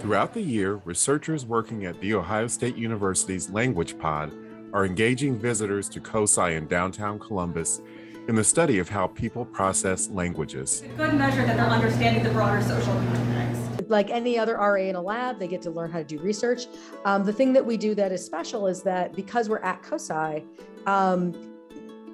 Throughout the year, researchers working at The Ohio State University's Language Pod are engaging visitors to COSI in downtown Columbus in the study of how people process languages. It's A good measure that they're understanding the broader social context. Like any other RA in a lab, they get to learn how to do research. Um, the thing that we do that is special is that because we're at COSI, um,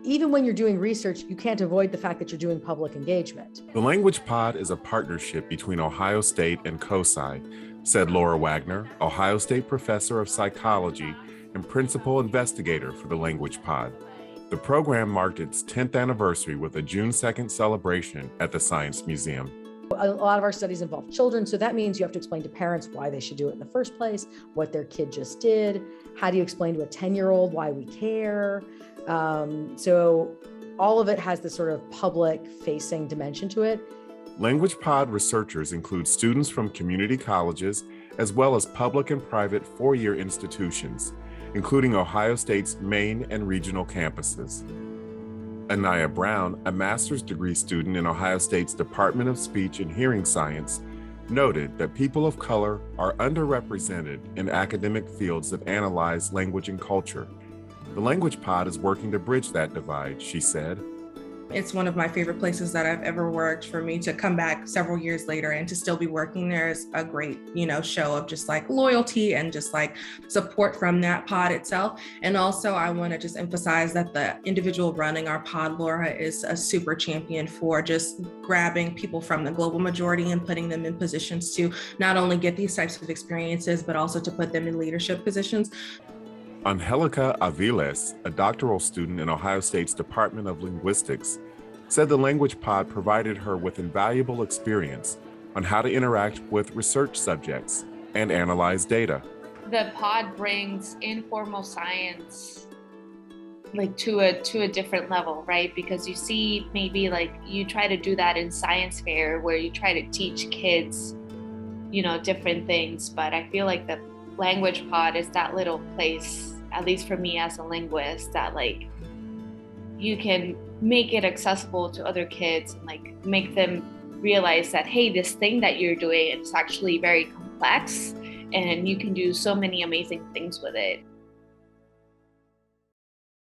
even when you're doing research, you can't avoid the fact that you're doing public engagement. The Language Pod is a partnership between Ohio State and COSI, said Laura Wagner, Ohio State professor of psychology and principal investigator for the Language Pod. The program marked its 10th anniversary with a June 2nd celebration at the Science Museum. A lot of our studies involve children, so that means you have to explain to parents why they should do it in the first place, what their kid just did. How do you explain to a 10 year old why we care? Um, so, all of it has this sort of public facing dimension to it. Language Pod researchers include students from community colleges as well as public and private four year institutions including Ohio State's main and regional campuses. Anaya Brown, a master's degree student in Ohio State's Department of Speech and Hearing Science, noted that people of color are underrepresented in academic fields that analyze language and culture. The Language Pod is working to bridge that divide, she said. It's one of my favorite places that I've ever worked. For me to come back several years later and to still be working there is a great, you know, show of just like loyalty and just like support from that pod itself. And also, I want to just emphasize that the individual running our pod, Laura, is a super champion for just grabbing people from the global majority and putting them in positions to not only get these types of experiences, but also to put them in leadership positions. Angelica Aviles, a doctoral student in Ohio State's Department of Linguistics, said the Language Pod provided her with invaluable experience on how to interact with research subjects and analyze data. The pod brings informal science like to a to a different level, right? Because you see maybe like you try to do that in science fair where you try to teach kids, you know, different things, but I feel like the language pod is that little place at least for me as a linguist, that like you can make it accessible to other kids and like make them realize that hey, this thing that you're doing is actually very complex and you can do so many amazing things with it.